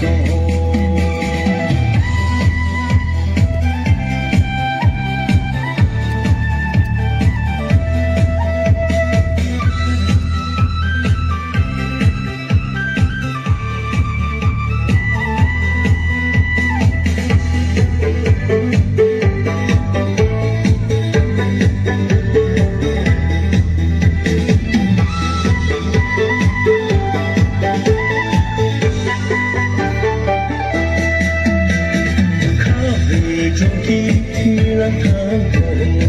Cristo. 依然很美。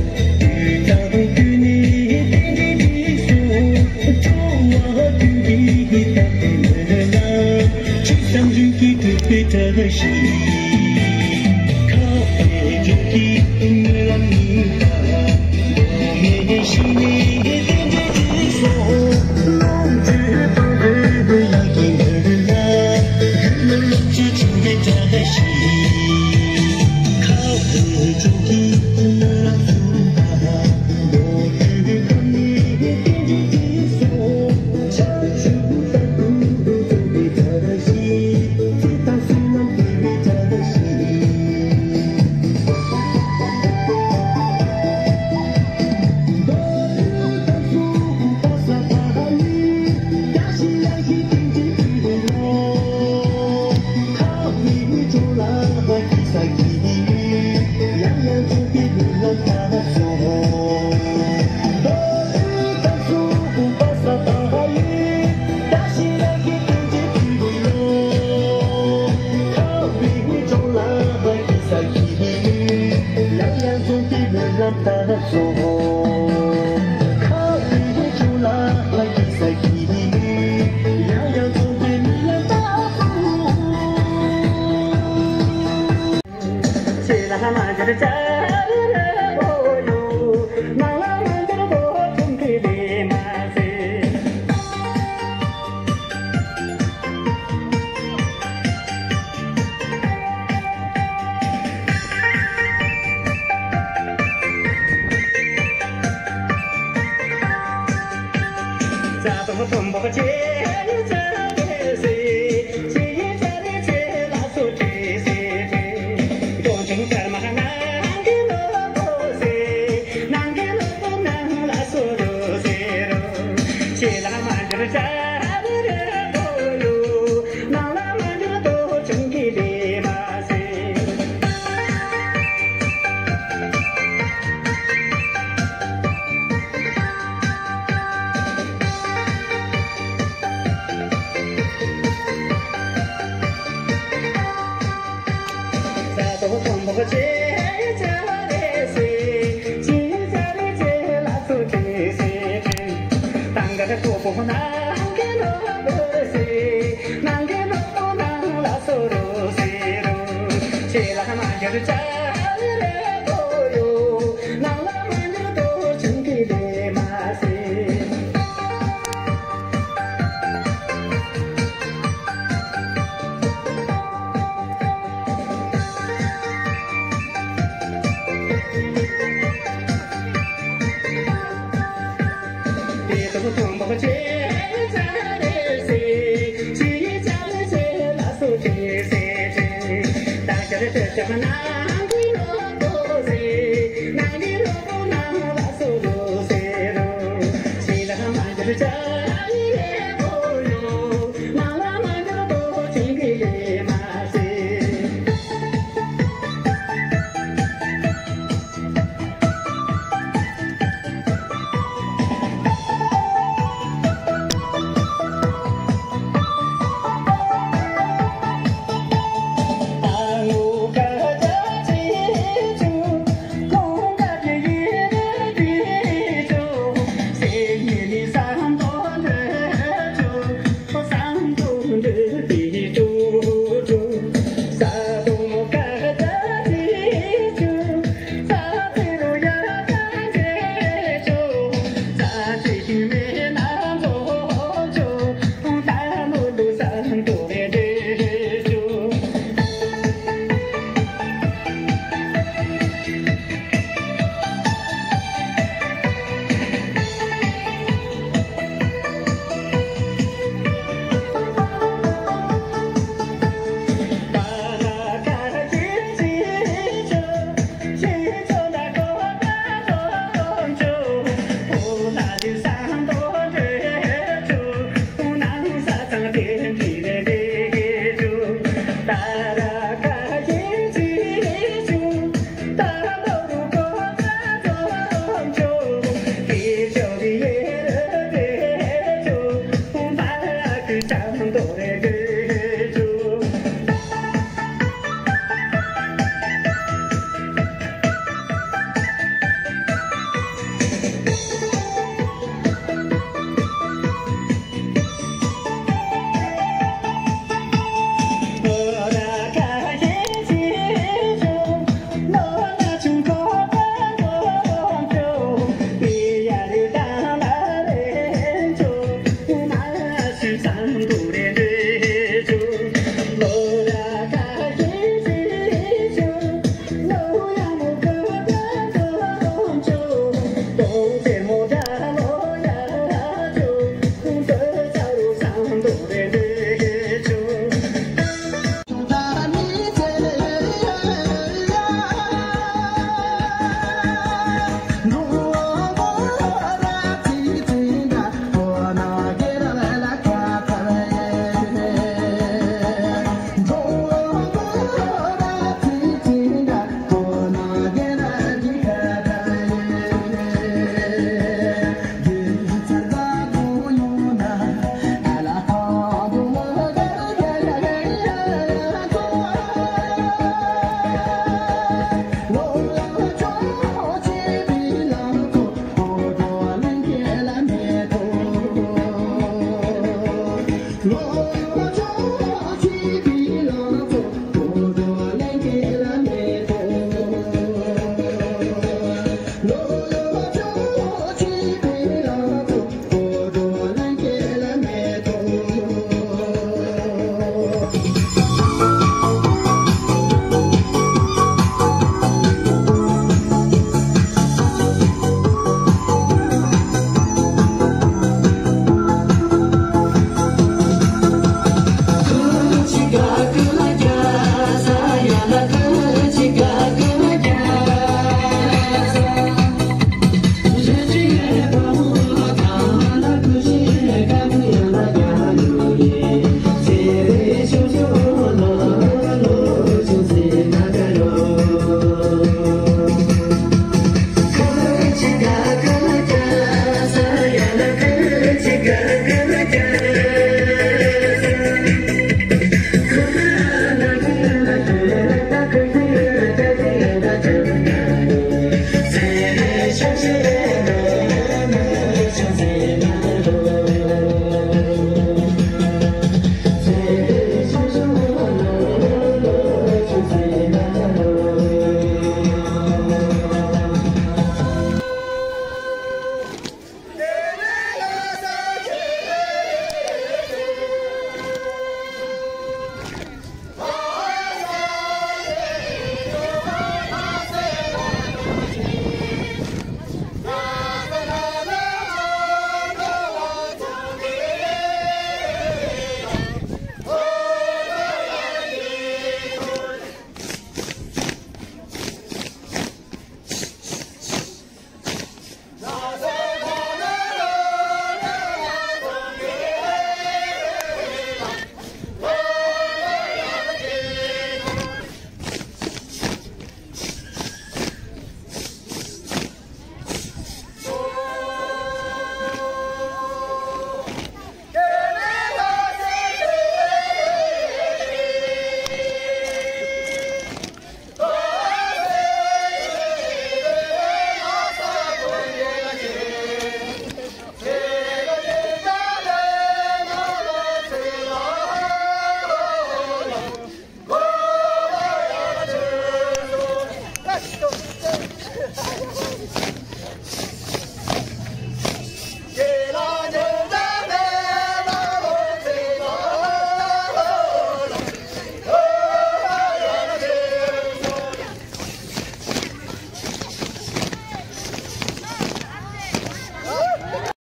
走，看遍了秋来来几四季，样样都比那大风呼。谢那山，满山的摘。奔跑的街个多不难，给罗罗西，难给罗难拉索罗西罗，起来嘛就是家。Jagannatha. change it